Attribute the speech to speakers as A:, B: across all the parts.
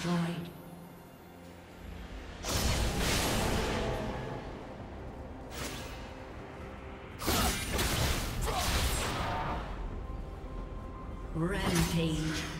A: Destroyed. Rampage.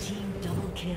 A: Team double kill.